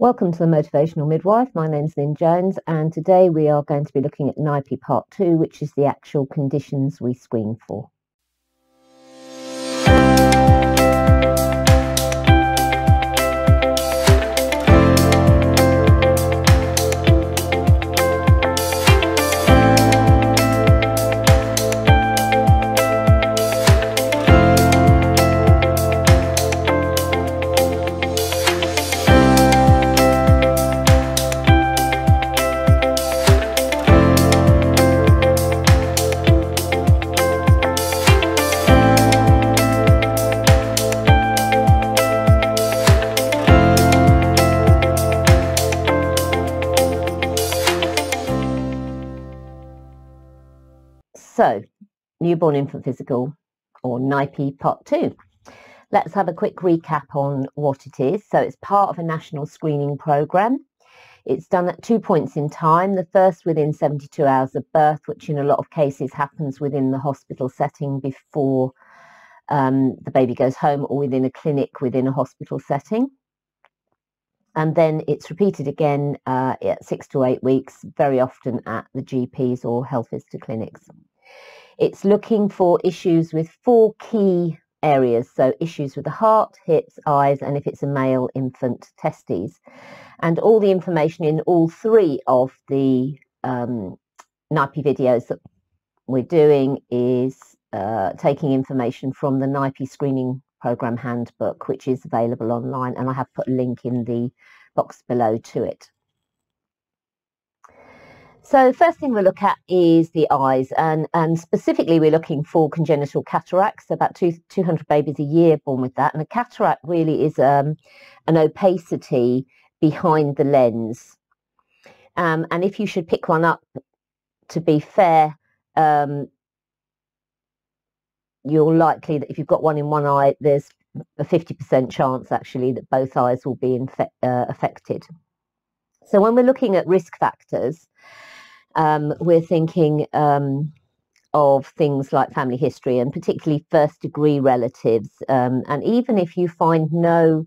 Welcome to the Motivational Midwife. My name's Lynn Jones, and today we are going to be looking at NIPE Part 2, which is the actual conditions we screen for. So, newborn infant physical or NIPE part two. Let's have a quick recap on what it is. So it's part of a national screening programme. It's done at two points in time. The first within 72 hours of birth, which in a lot of cases happens within the hospital setting before um, the baby goes home or within a clinic within a hospital setting. And then it's repeated again uh, at six to eight weeks, very often at the GPs or health visitor clinics. It's looking for issues with four key areas. So issues with the heart, hips, eyes, and if it's a male infant, testes. And all the information in all three of the um, NIPE videos that we're doing is uh, taking information from the NIPE screening program handbook, which is available online. And I have put a link in the box below to it. So first thing we'll look at is the eyes and, and specifically we're looking for congenital cataracts, about two, 200 babies a year born with that. And a cataract really is um, an opacity behind the lens. Um, and if you should pick one up, to be fair, um, you're likely that if you've got one in one eye, there's a 50% chance actually that both eyes will be uh, affected. So when we're looking at risk factors, um, we're thinking um, of things like family history and particularly first degree relatives. Um, and even if you find no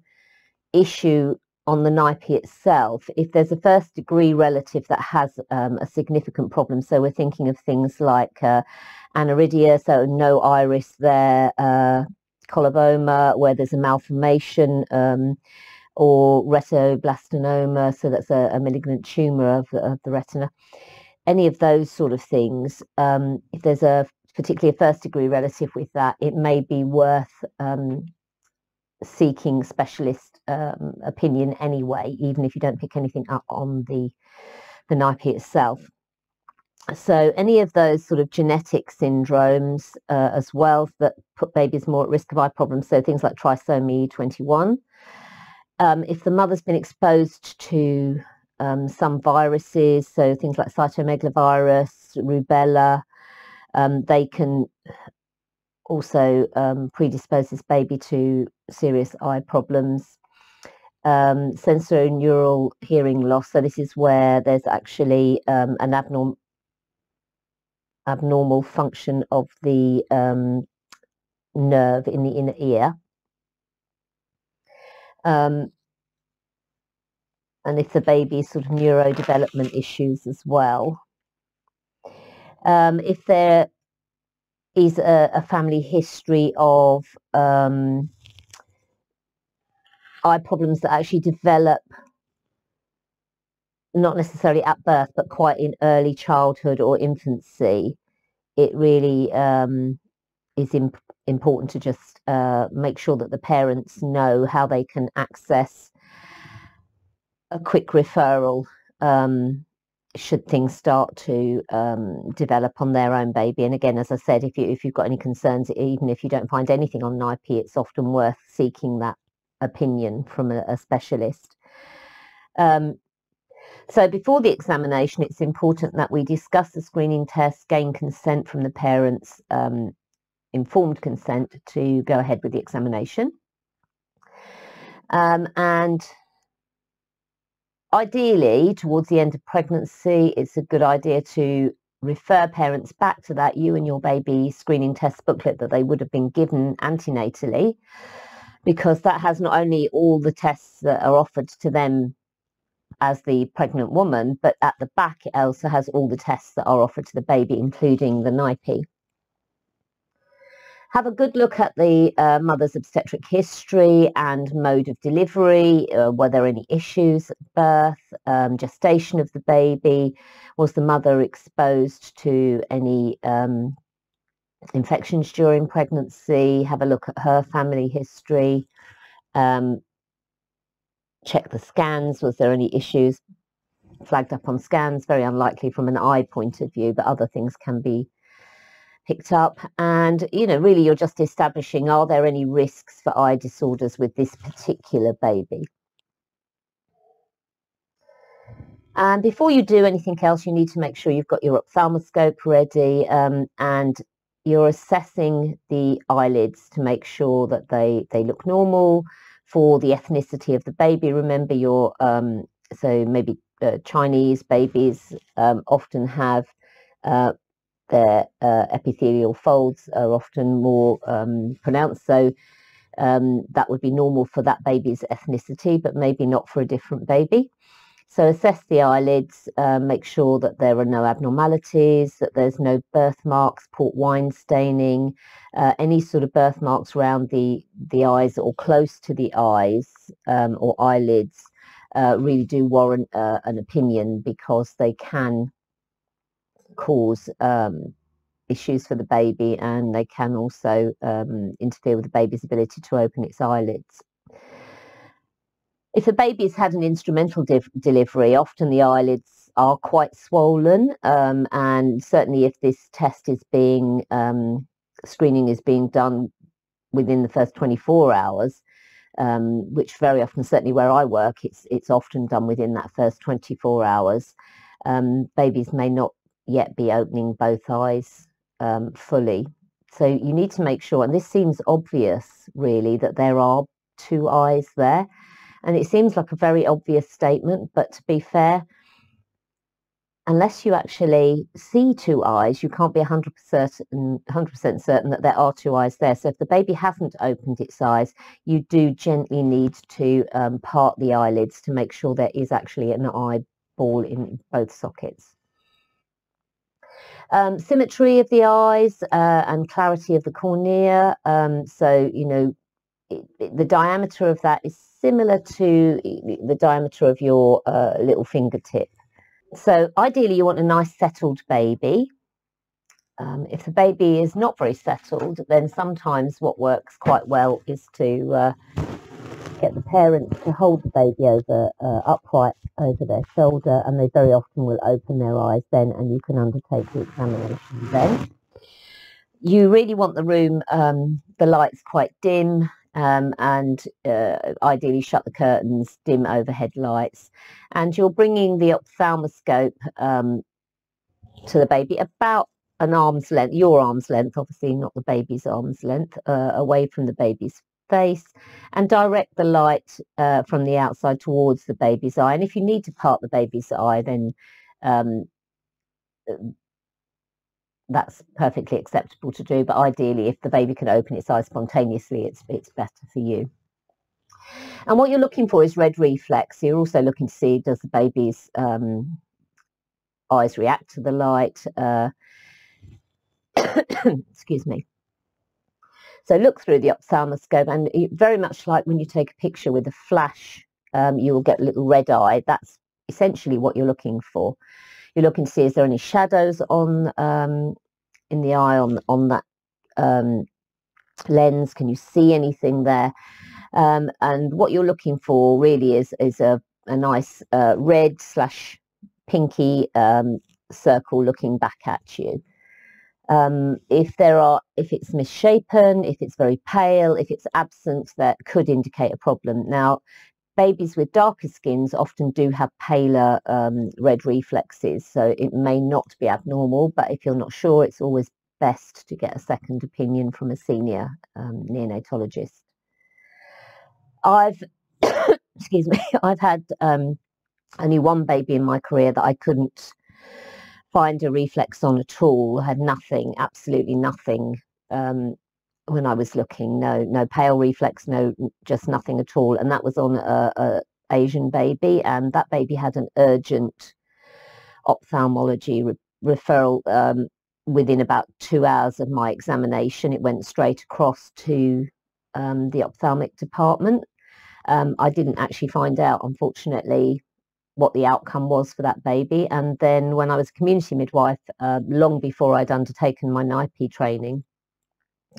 issue on the NIPE itself, if there's a first degree relative that has um, a significant problem, so we're thinking of things like uh, aniridia, so no iris there, uh, coloboma, where there's a malformation, um, or retinoblastoma, so that's a, a malignant tumour of, of the retina any of those sort of things, um, if there's a particularly a first degree relative with that, it may be worth um, seeking specialist um, opinion anyway, even if you don't pick anything up on the the NIPE itself. So any of those sort of genetic syndromes uh, as well that put babies more at risk of eye problems, so things like trisomy 21. Um, if the mother's been exposed to um, some viruses, so things like cytomegalovirus, rubella, um, they can also um, predispose this baby to serious eye problems. Um, sensorineural hearing loss, so this is where there's actually um, an abnormal abnormal function of the um, nerve in the inner ear. And if the baby's sort of neurodevelopment issues as well. Um, if there is a, a family history of um, eye problems that actually develop not necessarily at birth, but quite in early childhood or infancy, it really um, is imp- important to just uh, make sure that the parents know how they can access a quick referral um, should things start to um, develop on their own baby. And again, as I said, if you if you've got any concerns, even if you don't find anything on a NIPE, it's often worth seeking that opinion from a, a specialist. Um, so before the examination, it's important that we discuss the screening test, gain consent from the parents, um, informed consent to go ahead with the examination. Um, and Ideally, towards the end of pregnancy, it's a good idea to refer parents back to that you and your baby screening test booklet that they would have been given antenatally, because that has not only all the tests that are offered to them as the pregnant woman, but at the back it also has all the tests that are offered to the baby, including the NIPE. Have a good look at the uh, mother's obstetric history and mode of delivery. Uh, were there any issues at birth, um, gestation of the baby? Was the mother exposed to any um, infections during pregnancy? Have a look at her family history. Um, check the scans. Was there any issues flagged up on scans? Very unlikely from an eye point of view, but other things can be picked up and you know really you're just establishing are there any risks for eye disorders with this particular baby? And before you do anything else you need to make sure you've got your ophthalmoscope ready um, and you're assessing the eyelids to make sure that they they look normal. For the ethnicity of the baby remember your um, so maybe uh, chinese babies um, often have uh, their uh, epithelial folds are often more um, pronounced. So um, that would be normal for that baby's ethnicity, but maybe not for a different baby. So assess the eyelids, uh, make sure that there are no abnormalities, that there's no birthmarks, port wine staining, uh, any sort of birthmarks around the, the eyes or close to the eyes um, or eyelids uh, really do warrant uh, an opinion because they can cause um, issues for the baby and they can also um, interfere with the baby's ability to open its eyelids. If a baby's had an instrumental delivery, often the eyelids are quite swollen um, and certainly if this test is being, um, screening is being done within the first 24 hours, um, which very often, certainly where I work, it's it's often done within that first 24 hours. Um, babies may not yet be opening both eyes um, fully. So you need to make sure, and this seems obvious really, that there are two eyes there. And it seems like a very obvious statement, but to be fair, unless you actually see two eyes, you can't be 100%, 100% certain that there are two eyes there. So if the baby hasn't opened its eyes, you do gently need to um, part the eyelids to make sure there is actually an eyeball in both sockets. Um, symmetry of the eyes uh, and clarity of the cornea. Um, so, you know, it, it, the diameter of that is similar to the diameter of your uh, little fingertip. So ideally you want a nice settled baby. Um, if the baby is not very settled, then sometimes what works quite well is to uh, get the parents to hold the baby over uh, upright over their shoulder, and they very often will open their eyes then, and you can undertake the examination then. You really want the room, um, the lights quite dim, um, and uh, ideally shut the curtains, dim overhead lights, and you're bringing the ophthalmoscope um, to the baby about an arm's length, your arm's length, obviously not the baby's arm's length, uh, away from the baby's face and direct the light uh, from the outside towards the baby's eye. And if you need to part the baby's eye, then um, that's perfectly acceptable to do. But ideally, if the baby can open its eyes spontaneously, it's it's better for you. And what you're looking for is red reflex. You're also looking to see does the baby's um, eyes react to the light. Uh, excuse me. So look through the ophthalmoscope and very much like when you take a picture with a flash, um, you will get a little red eye. That's essentially what you're looking for. You're looking to see is there any shadows on um, in the eye on, on that um, lens? Can you see anything there? Um, and what you're looking for really is, is a, a nice uh, red slash pinky um, circle looking back at you. Um, if there are, if it's misshapen, if it's very pale, if it's absent, that could indicate a problem. Now, babies with darker skins often do have paler um, red reflexes, so it may not be abnormal, but if you're not sure, it's always best to get a second opinion from a senior um, neonatologist. I've, excuse me, I've had um, only one baby in my career that I couldn't find a reflex on at all. Had nothing, absolutely nothing. Um, when I was looking, no, no pale reflex, no, just nothing at all. And that was on a, a Asian baby, and that baby had an urgent ophthalmology re- referral um, within about two hours of my examination. It went straight across to um, the ophthalmic department. Um, I didn't actually find out, unfortunately, what the outcome was for that baby. And then when I was a community midwife, uh, long before I'd undertaken my NIPE training,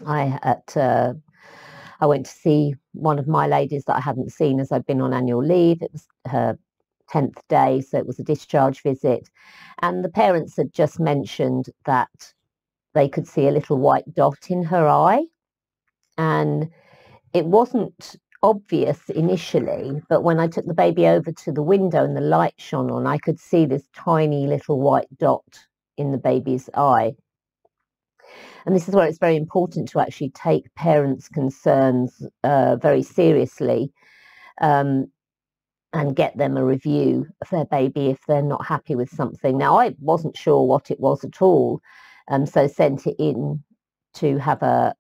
I at uh, I went to see one of my ladies that I hadn't seen as I'd been on annual leave. It was her 10th day, so it was a discharge visit. And the parents had just mentioned that they could see a little white dot in her eye. And it wasn't obvious initially, but when I took the baby over to the window and the light shone on, I could see this tiny little white dot in the baby's eye. And this is where it's very important to actually take parents' concerns uh, very seriously um, and get them a review of their baby if they're not happy with something. Now, I wasn't sure what it was at all, um, so sent it in to have a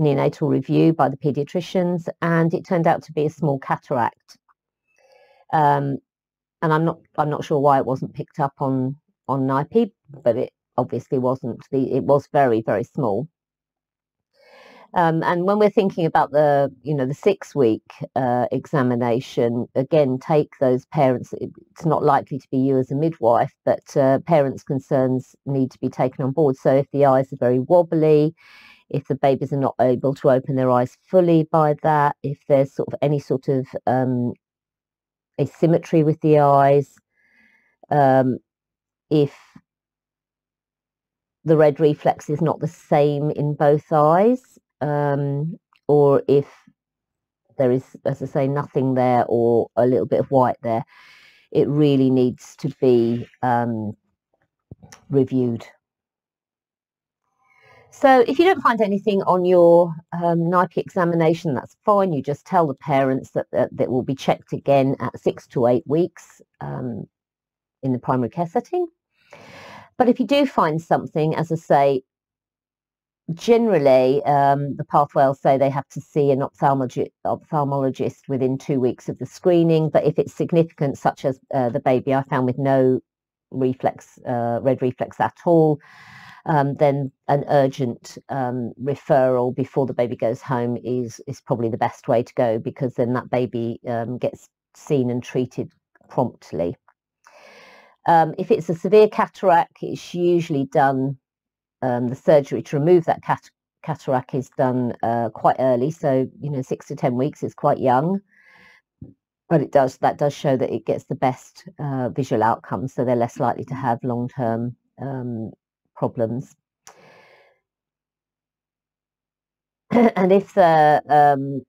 neonatal review by the paediatricians, and it turned out to be a small cataract. Um, and I'm not I'm not sure why it wasn't picked up on on NIPE, but it obviously wasn't. The, it was very, very small. Um, and when we're thinking about the, you know, the six-week uh, examination, again, take those parents. It's not likely to be you as a midwife, but uh, parents' concerns need to be taken on board. So if the eyes are very wobbly, if the babies are not able to open their eyes fully by that, if there's sort of any sort of um, asymmetry with the eyes, um, if the red reflex is not the same in both eyes, um, or if there is, as I say, nothing there or a little bit of white there, it really needs to be um, reviewed. So if you don't find anything on your um, NIPE examination, that's fine. You just tell the parents that, that, that will be checked again at six to eight weeks um, in the primary care setting. But if you do find something, as I say, generally um, the pathway will say they have to see an ophthalmologist, ophthalmologist within two weeks of the screening. But if it's significant, such as uh, the baby I found with no reflex, uh, red reflex at all, um, then an urgent um, referral before the baby goes home is is probably the best way to go because then that baby um, gets seen and treated promptly. Um, if it's a severe cataract, it's usually done, um, the surgery to remove that cat- cataract is done uh, quite early. So, you know, six to 10 weeks is quite young. But it does, that does show that it gets the best uh, visual outcomes. So they're less likely to have long term um, problems. and if the um,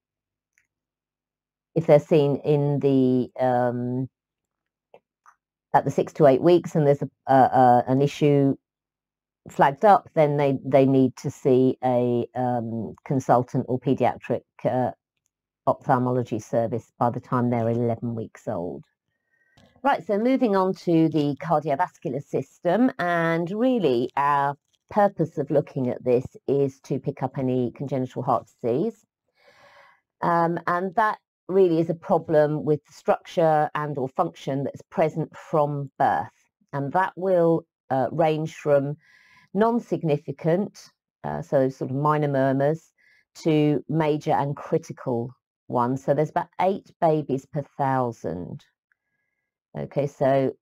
if they're seen in the um, at the six to eight weeks and there's a, an issue flagged up, then they, they need to see a um, consultant or paediatric uh, ophthalmology service by the time they're 11 weeks old. Right, so moving on to the cardiovascular system, and really our purpose of looking at this is to pick up any congenital heart disease. Um, and that really is a problem with the structure and or function that's present from birth. And that will uh, range from non-significant, uh, so sort of minor murmurs, to major and critical ones. So there's about eight babies per thousand. Okay, so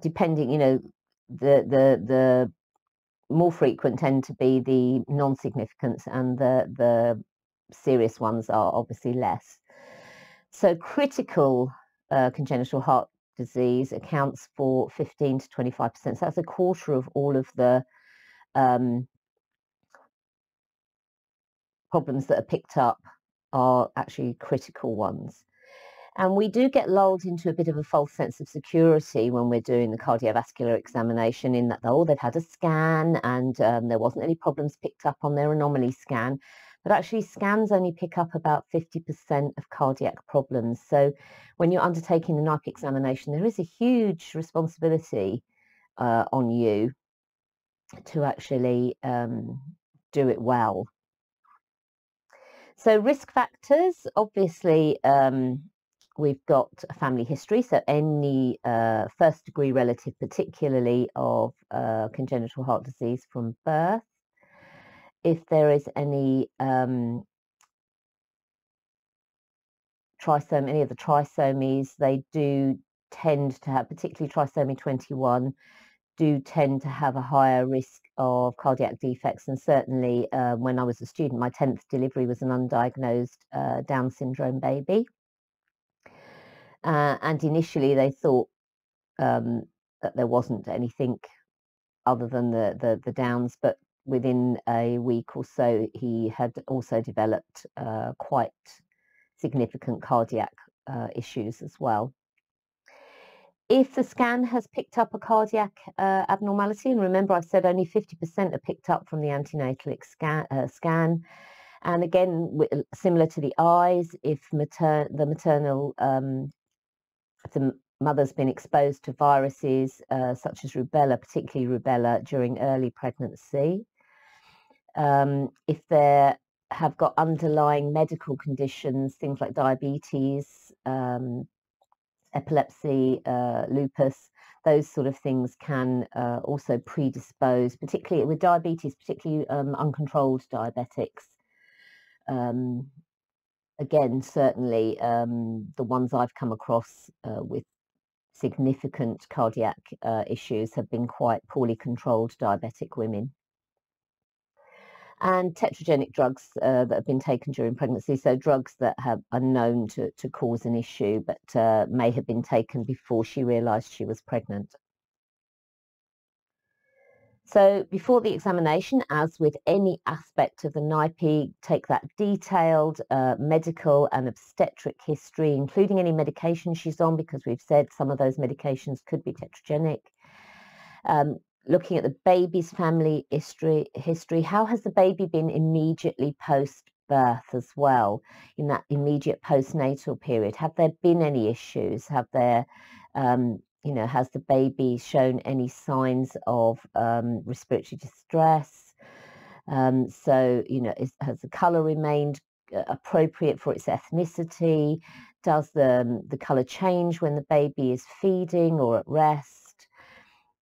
depending, you know, the the the more frequent tend to be the non-significance and the the serious ones are obviously less. So critical uh, congenital heart disease accounts for 15 to 25%. So that's a quarter of all of the um, problems that are picked up are actually critical ones. And we do get lulled into a bit of a false sense of security when we're doing the cardiovascular examination in that, oh, they've had a scan and um, there wasn't any problems picked up on their anomaly scan but actually scans only pick up about 50% of cardiac problems. So when you're undertaking the NIPE examination, there is a huge responsibility uh, on you to actually um, do it well. So risk factors, obviously, um, we've got a family history. So any uh, first degree relative, particularly of uh, congenital heart disease from birth. If there is any um, trisomy, any of the trisomies, they do tend to have, particularly trisomy 21, do tend to have a higher risk of cardiac defects. And certainly uh, when I was a student, my 10th delivery was an undiagnosed uh, Down syndrome baby. Uh, and initially they thought um, that there wasn't anything other than the, the, the Downs, but within a week or so, he had also developed uh, quite significant cardiac uh, issues as well if the scan has picked up a cardiac uh, abnormality, and remember I've said only 50% are picked up from the antenatal scan, uh, scan. and again, similar to the eyes, if mater the maternal, um, the mother's been exposed to viruses uh, such as rubella, particularly rubella during early pregnancy, um, if they have got underlying medical conditions, things like diabetes, um, epilepsy, uh, lupus, those sort of things can uh, also predispose, particularly with diabetes, particularly um, uncontrolled diabetics. Um, again, certainly um, the ones I've come across uh, with significant cardiac uh, issues have been quite poorly controlled diabetic women and tetragenic drugs uh, that have been taken during pregnancy. So drugs that have, are known to, to cause an issue, but uh, may have been taken before she realised she was pregnant. So before the examination, as with any aspect of the NIPE, take that detailed uh, medical and obstetric history, including any medication she's on, because we've said some of those medications could be tetragenic. Um, looking at the baby's family history, history, how has the baby been immediately post birth as well in that immediate postnatal period? Have there been any issues? Have there, um, you know, has the baby shown any signs of um, respiratory distress? Um, so, you know, is, has the colour remained uh, appropriate for its ethnicity? Does the, the colour change when the baby is feeding or at rest?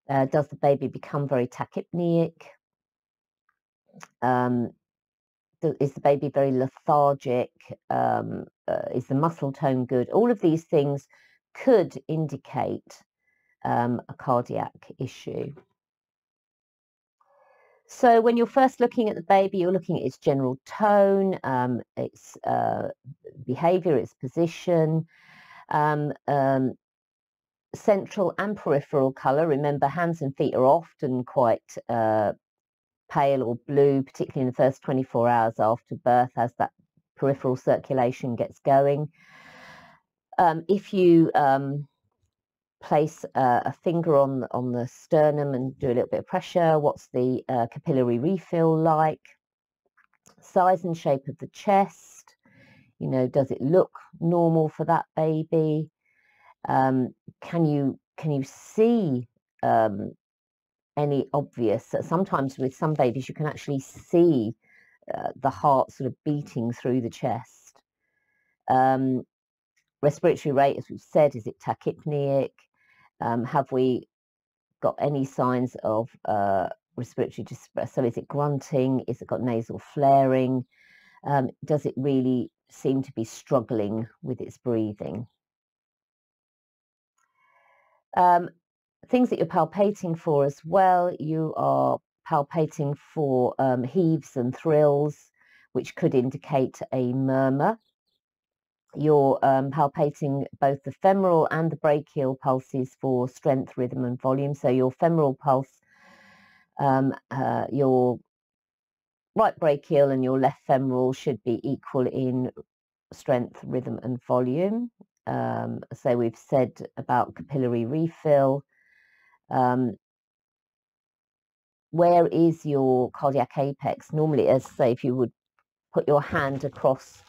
Uh, does the baby become very tachypneic? Um, is the baby very lethargic? Um, uh, is the muscle tone good? All of these things could indicate um, a cardiac issue. So when you're first looking at the baby, you're looking at its general tone, um, its uh, behavior, its position. Um, um, central and peripheral colour. Remember, hands and feet are often quite uh, pale or blue, particularly in the first 24 hours after birth as that peripheral circulation gets going. Um, if you um, place uh, a finger on, on the sternum and do a little bit of pressure, what's the uh, capillary refill like? Size and shape of the chest, you know, does it look normal for that baby? Um, can you can you see um, any obvious? Uh, sometimes with some babies, you can actually see uh, the heart sort of beating through the chest. Um, respiratory rate, as we've said, is it tachypneic? Um, have we got any signs of uh, respiratory distress? So is it grunting? Is it got nasal flaring? Um, does it really seem to be struggling with its breathing? Um, things that you're palpating for as well, you are palpating for um, heaves and thrills, which could indicate a murmur. You're um, palpating both the femoral and the brachial pulses for strength, rhythm, and volume. So your femoral pulse, um, uh, your right brachial and your left femoral should be equal in strength, rhythm, and volume. Um, so we've said about capillary refill. Um, where is your cardiac apex? Normally, as say, if you would put your hand across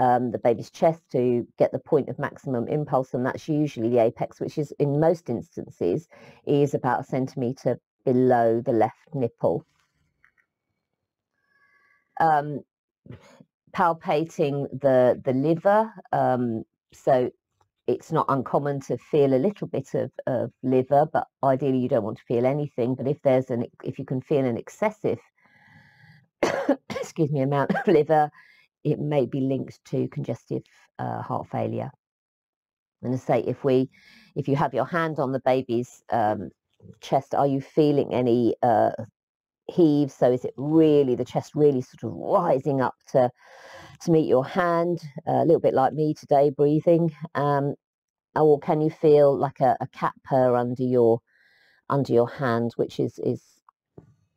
um, the baby's chest to get the point of maximum impulse, and that's usually the apex, which is in most instances is about a centimetre below the left nipple. Um, palpating the the liver. Um, so it's not uncommon to feel a little bit of, of liver, but ideally you don't want to feel anything. But if there's an if you can feel an excessive excuse me amount of liver, it may be linked to congestive uh, heart failure. And I say if we if you have your hand on the baby's um, chest, are you feeling any uh? So is it really the chest really sort of rising up to to meet your hand, a little bit like me today, breathing, um, or can you feel like a, a cat purr under your under your hand, which is is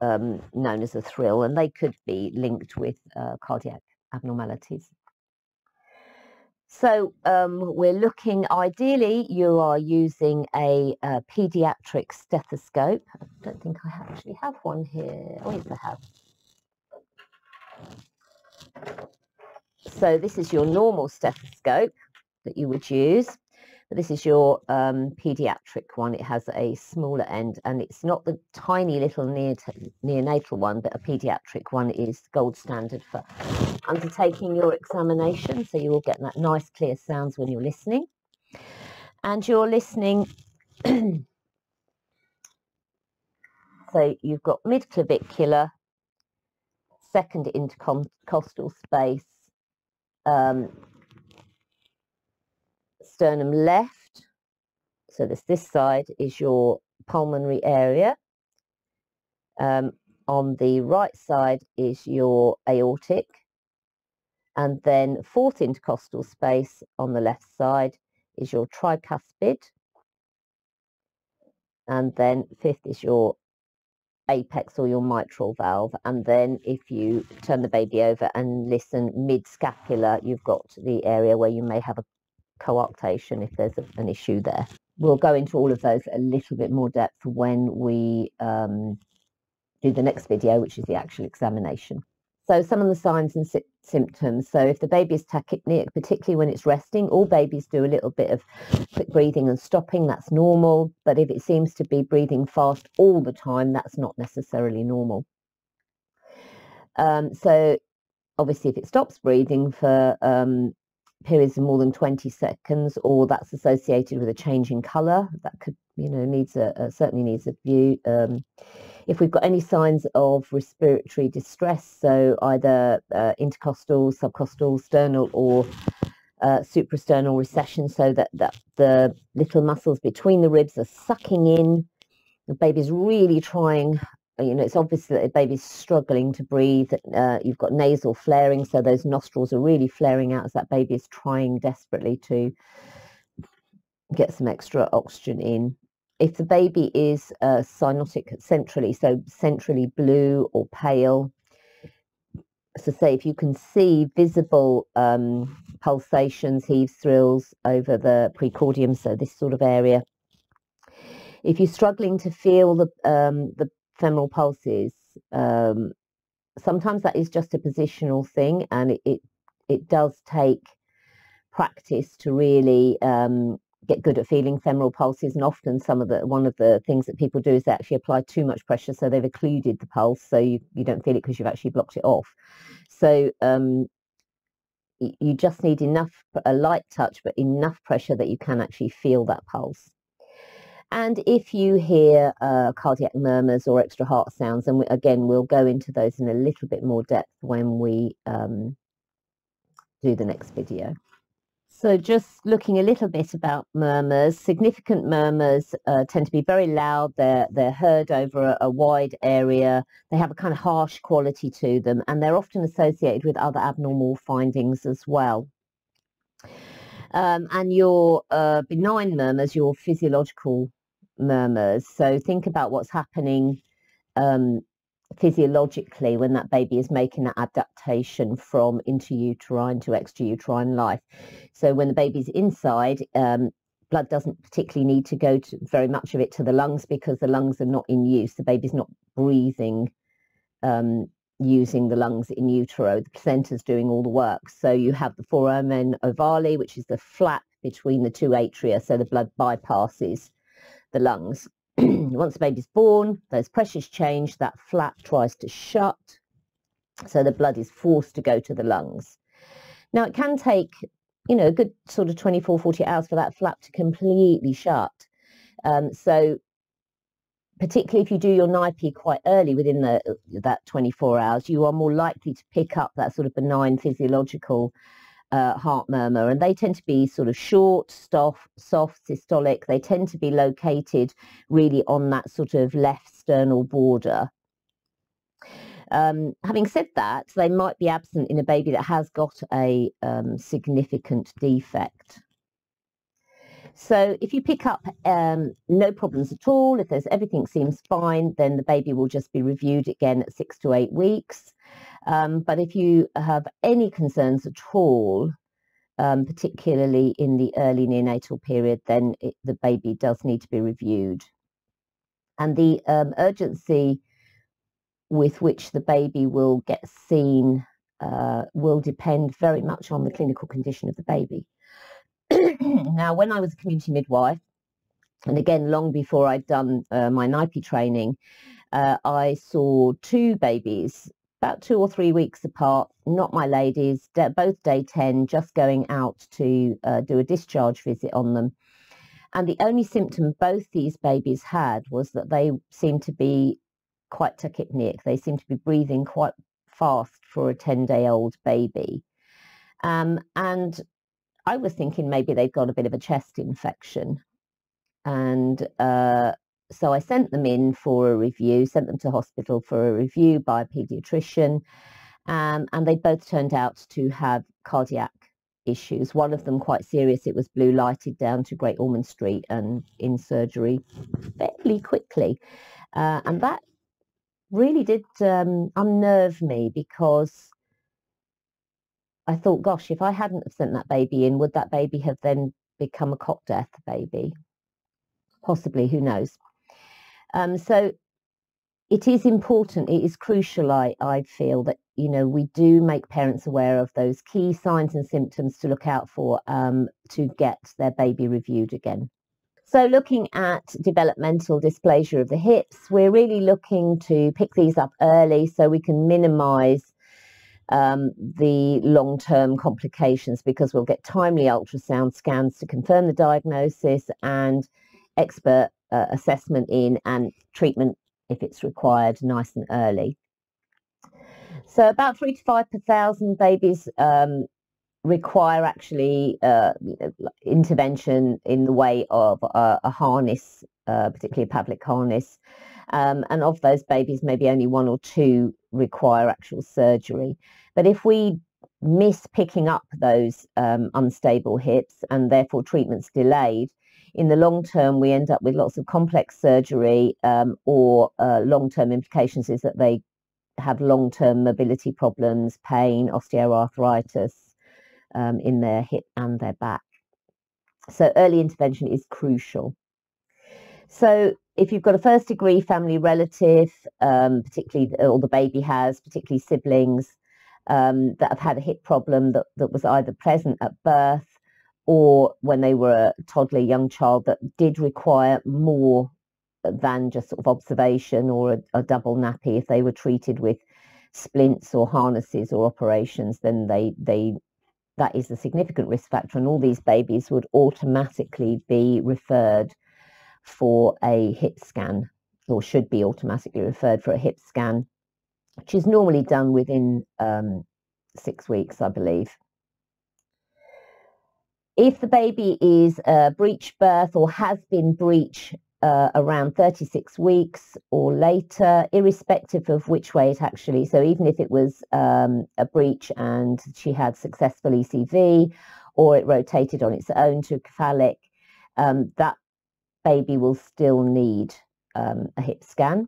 um, known as a thrill, and they could be linked with uh, cardiac abnormalities. So um, we're looking, ideally, you are using a, a, pediatric stethoscope. I don't think I actually have one here. Oh, yes, I have. So this is your normal stethoscope that you would use. This is your um, pediatric one. It has a smaller end and it's not the tiny little neonatal one, but a pediatric one is gold standard for undertaking your examination. So you will get that nice clear sounds when you're listening. And you're listening. so you've got mid-clavicular, second intercostal space, um, sternum left. So this, this side is your pulmonary area. Um, on the right side is your aortic. And then fourth intercostal space on the left side is your tricuspid. And then fifth is your apex or your mitral valve. And then if you turn the baby over and listen mid-scapular, you've got the area where you may have a coarctation if there's a, an issue there. We'll go into all of those a little bit more depth when we um, do the next video, which is the actual examination. So some of the signs and sy symptoms. So if the baby is tachypneic, particularly when it's resting, all babies do a little bit of quick breathing and stopping. That's normal. But if it seems to be breathing fast all the time, that's not necessarily normal. Um, so obviously if it stops breathing for um, periods of more than 20 seconds or that's associated with a change in color that could you know needs a, certainly needs a view um, if we've got any signs of respiratory distress so either uh, intercostal subcostal sternal or uh, suprasternal recession so that, that the little muscles between the ribs are sucking in. The baby's really trying you know, it's obvious that a baby's struggling to breathe. Uh, you've got nasal flaring, so those nostrils are really flaring out as that baby is trying desperately to get some extra oxygen in. If the baby is uh, cyanotic centrally, so centrally blue or pale, so say if you can see visible um, pulsations, heaves, thrills over the precordium, so this sort of area, if you're struggling to feel the um, the femoral pulses, um, sometimes that is just a positional thing, and it it, it does take practice to really um, get good at feeling femoral pulses. And often, some of the one of the things that people do is they actually apply too much pressure, so they've occluded the pulse, so you you don't feel it because you've actually blocked it off. So um, you just need enough a light touch, but enough pressure that you can actually feel that pulse. And if you hear uh, cardiac murmurs or extra heart sounds, and we, again, we'll go into those in a little bit more depth when we um, do the next video. So just looking a little bit about murmurs, significant murmurs uh, tend to be very loud. They're, they're heard over a, a, wide area. They have a kind of harsh quality to them, and they're often associated with other abnormal findings as well. Um, and your uh, benign murmurs, your physiological murmurs. So think about what's happening um, physiologically when that baby is making that adaptation from intrauterine to extrauterine life. So when the baby's inside, um, blood doesn't particularly need to go to very much of it to the lungs because the lungs are not in use. The baby's not breathing um, using the lungs in utero. The placenta's doing all the work. So you have the foramen ovale, which is the flap between the two atria, so the blood bypasses the lungs. Once the baby's born, those pressures change, that flap tries to shut, so the blood is forced to go to the lungs. Now, it can take, you know, a good sort of 24, 40 hours for that flap to completely shut. Um, so particularly if you do your NIPE quite early within the, that 24 hours, you are more likely to pick up that sort of benign physiological uh, heart murmur. And they tend to be sort of short, soft, soft, systolic. They tend to be located really on that sort of left sternal border. Um, having said that, they might be absent in a baby that has got a um, significant defect. So if you pick up um, no problems at all, if there's everything seems fine, then the baby will just be reviewed again at six to eight weeks. Um, but if you have any concerns at all, um, particularly in the early neonatal period, then it, the baby does need to be reviewed. And the um, urgency with which the baby will get seen uh, will depend very much on the clinical condition of the baby. now, when I was a community midwife, and again, long before I'd done uh, my NIPE training, uh, I saw two babies about two or three weeks apart, not my ladies, both day 10, just going out to uh, do a discharge visit on them. And the only symptom both these babies had was that they seemed to be quite tachypneic. They seemed to be breathing quite fast for a 10 day old baby. Um, and I was thinking maybe they'd got a bit of a chest infection. And uh, so I sent them in for a review, sent them to hospital for a review by a paediatrician. Um, and they both turned out to have cardiac issues. One of them quite serious. It was blue lighted down to Great Ormond Street and in surgery fairly quickly. Uh, and that really did um, unnerve me because I thought, gosh, if I hadn't have sent that baby in, would that baby have then become a cot death baby? Possibly, who knows? Um, so it is important, it is crucial, I, I feel, that, you know, we do make parents aware of those key signs and symptoms to look out for um, to get their baby reviewed again. So looking at developmental dysplasia of the hips, we're really looking to pick these up early so we can minimise um, the long-term complications because we'll get timely ultrasound scans to confirm the diagnosis and expert uh, assessment in and treatment if it's required nice and early. So about three to five per thousand babies um, require actually uh, intervention in the way of uh, a harness, uh, particularly a Pavlik harness. Um, and of those babies, maybe only one or two require actual surgery. But if we miss picking up those um, unstable hips and therefore treatment's delayed, in the long term, we end up with lots of complex surgery um, or uh, long-term implications is that they have long-term mobility problems, pain, osteoarthritis um, in their hip and their back. So early intervention is crucial. So if you've got a first degree family relative, um, particularly, or the baby has, particularly siblings um, that have had a hip problem that, that was either present at birth or when they were a toddler, young child that did require more than just sort of observation or a, a double nappy, if they were treated with splints or harnesses or operations, then they they that is a significant risk factor, and all these babies would automatically be referred for a hip scan or should be automatically referred for a hip scan, which is normally done within um, six weeks, I believe. If the baby is a breech birth or has been breech uh, around 36 weeks or later, irrespective of which way it actually, so even if it was um, a breech and she had successful ECV or it rotated on its own to cephalic, um, that baby will still need um, a hip scan.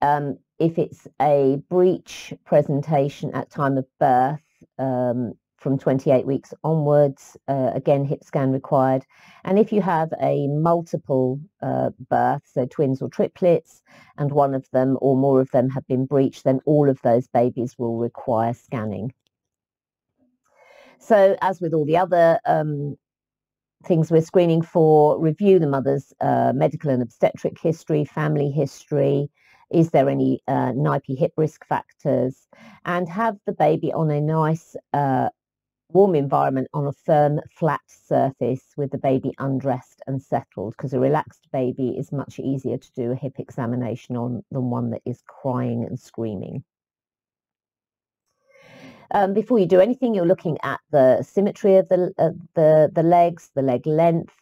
Um, if it's a breech presentation at time of birth um, from 28 weeks onwards, uh, again, hip scan required. And if you have a multiple uh, birth, so twins or triplets, and one of them or more of them have been breached, then all of those babies will require scanning. So as with all the other um, things we're screening for, review the mother's uh, medical and obstetric history, family history, is there any uh, NIPE hip risk factors, and have the baby on a nice uh, warm environment on a firm, flat surface with the baby undressed and settled because a relaxed baby is much easier to do a hip examination on than one that is crying and screaming. Um, before you do anything, you're looking at the symmetry of the, uh, the, the legs, the leg length.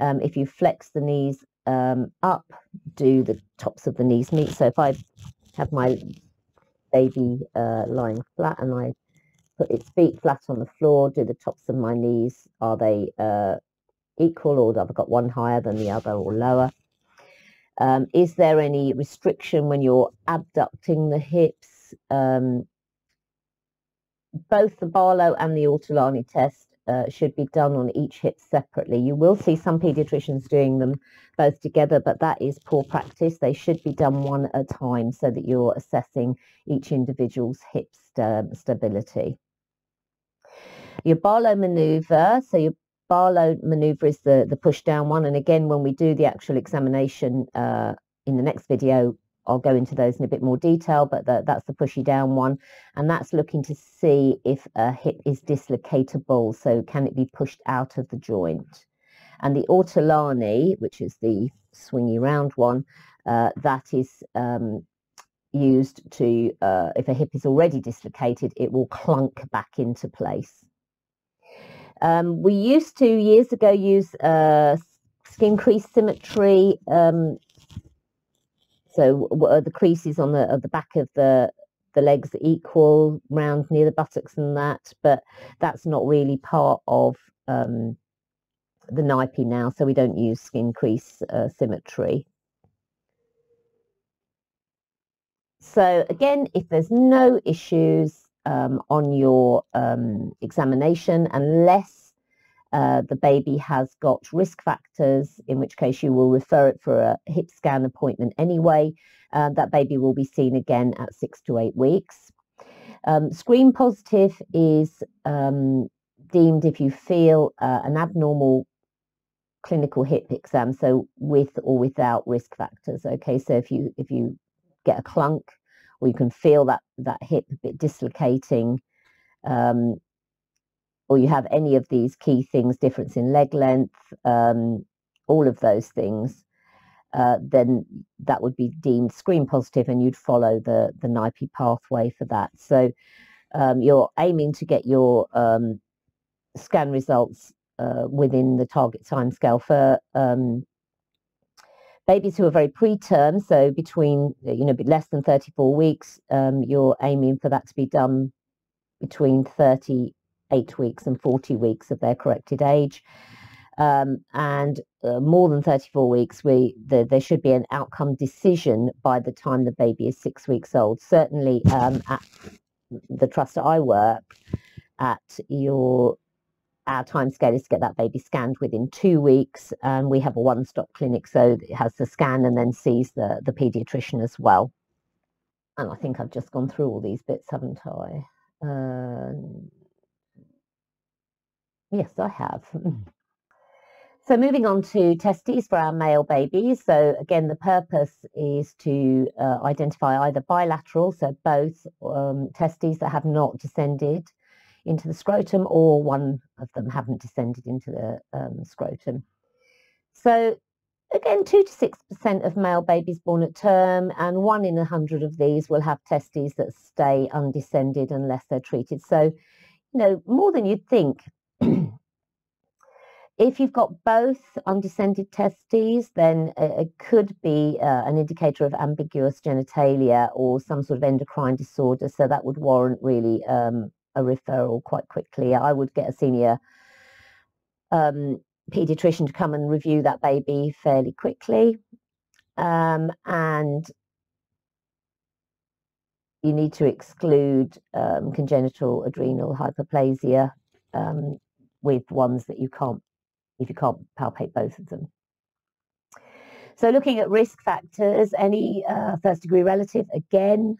Um, if you flex the knees um, up, do the tops of the knees meet. So if I have my baby uh, lying flat and I put its feet flat on the floor, do the tops of my knees, are they uh, equal or have I got one higher than the other or lower? Um, is there any restriction when you're abducting the hips? Um, both the Barlow and the Ortolani test uh, should be done on each hip separately. You will see some paediatricians doing them both together, but that is poor practice. They should be done one at a time so that you're assessing each individual's hip st stability. Your Barlow maneuver, so your Barlow maneuver is the, the push down one. And again, when we do the actual examination uh, in the next video, I'll go into those in a bit more detail, but the, that's the pushy down one. And that's looking to see if a hip is dislocatable. So can it be pushed out of the joint? And the Ortolani, which is the swingy round one, uh, that is um, used to, uh, if a hip is already dislocated, it will clunk back into place. Um, we used to years ago use uh, skin crease symmetry. Um, so uh, the creases on the the back of the the legs equal round near the buttocks and that, but that's not really part of um, the NIPE now, so we don't use skin crease uh, symmetry. So again, if there's no issues um, on your um, examination unless uh, the baby has got risk factors, in which case you will refer it for a hip scan appointment anyway. Uh, that baby will be seen again at six to eight weeks. Um, screen positive is um, deemed if you feel uh, an abnormal clinical hip exam, so with or without risk factors. Okay, so if you if you get a clunk or you can feel that that hip a bit dislocating um, or you have any of these key things difference in leg length um, all of those things uh, then that would be deemed screen positive and you'd follow the the NIPE pathway for that. So um, you're aiming to get your um, scan results uh, within the target time scale for um, babies who are very preterm, so between you know less than 34 weeks, um, you're aiming for that to be done between 38 weeks and 40 weeks of their corrected age. Um, and uh, more than 34 weeks, we the, there should be an outcome decision by the time the baby is six weeks old. Certainly, um, at the trust I work at, your our time scale is to get that baby scanned within two weeks. And we have a one-stop clinic, so it has the scan and then sees the, the paediatrician as well. And I think I've just gone through all these bits, haven't I? Um, yes, I have. So moving on to testes for our male babies. So again, the purpose is to uh, identify either bilateral, so both um, testes that have not descended into the scrotum or one of them haven't descended into the um, scrotum. So again, 2 to 6% of male babies born at term and one in a 100 of these will have testes that stay undescended unless they're treated. So, you know, more than you'd think. if you've got both undescended testes, then it could be uh, an indicator of ambiguous genitalia or some sort of endocrine disorder. So that would warrant really um, a referral quite quickly. I would get a senior um, pediatrician to come and review that baby fairly quickly. Um, and you need to exclude um, congenital adrenal hyperplasia um, with ones that you can't, if you can't palpate both of them. So looking at risk factors, any uh, first degree relative, again,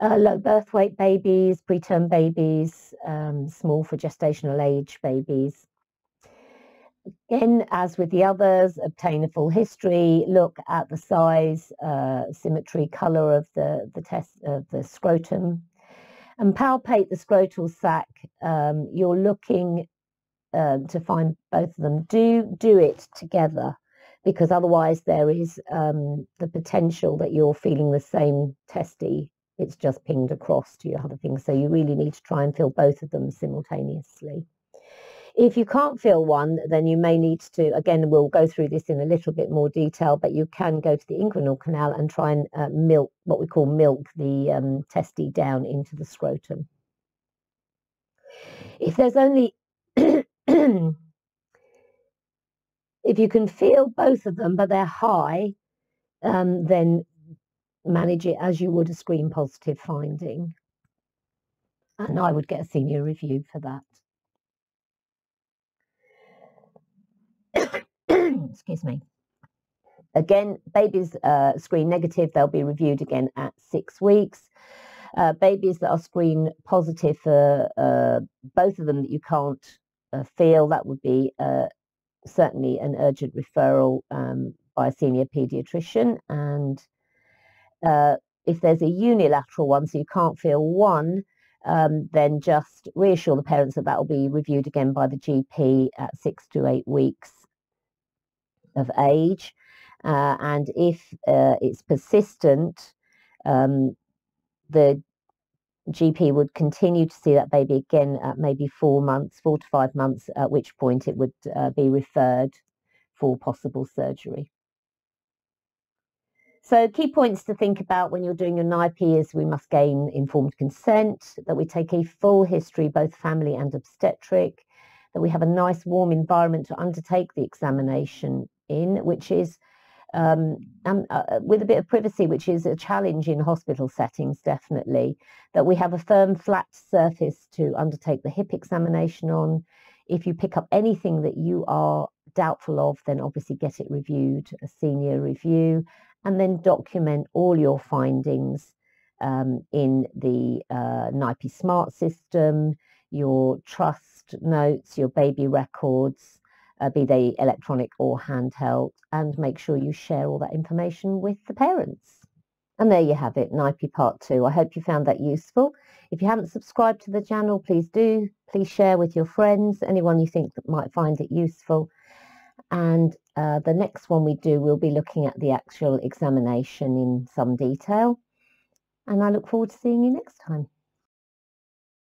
uh, low birth weight babies, preterm babies, um, small for gestational age babies. Again, as with the others, obtain a full history, look at the size, uh, symmetry, colour of the, the test of the scrotum. and palpate the scrotal sac, um, you're looking uh, to find both of them. Do do it together because otherwise there is um, the potential that you're feeling the same testy. It's just pinged across to your other things. So you really need to try and feel both of them simultaneously. If you can't feel one, then you may need to, again, we'll go through this in a little bit more detail, but you can go to the inguinal canal and try and uh, milk, what we call milk the um, testy down into the scrotum. If there's only if you can feel both of them, but they're high, um, then manage it as you would a screen positive finding. And I would get a senior review for that. Excuse me. Again, babies uh, screen negative, they'll be reviewed again at six weeks. Uh, babies that are screen positive for uh, both of them that you can't uh, feel, that would be uh, certainly an urgent referral um, by a senior paediatrician. And uh, if there's a unilateral one, so you can't feel one, um, then just reassure the parents that that will be reviewed again by the GP at six to eight weeks of age. Uh, and if uh, it's persistent, um, the GP would continue to see that baby again at maybe four months, four to five months, at which point it would uh, be referred for possible surgery. So key points to think about when you're doing your NIPE is we must gain informed consent, that we take a full history, both family and obstetric, that we have a nice warm environment to undertake the examination in, which is um, and uh, uh, with a bit of privacy, which is a challenge in hospital settings, definitely, that we have a firm, flat surface to undertake the hip examination on. If you pick up anything that you are doubtful of, then obviously get it reviewed, a senior review, and then document all your findings um, in the uh, NIPE Smart system, your trust notes, your baby records, uh, be they electronic or handheld, and make sure you share all that information with the parents. And there you have it, NIPE Part 2. I hope you found that useful. If you haven't subscribed to the channel, please do. Please share with your friends, anyone you think that might find it useful. And uh, the next one we do, we'll be looking at the actual examination in some detail. And I look forward to seeing you next time.